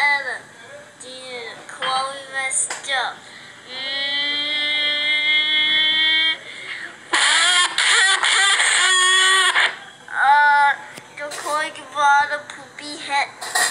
Ellen, Dean, Chloe Vestel. Uh, the Chloe Guevara poopy head.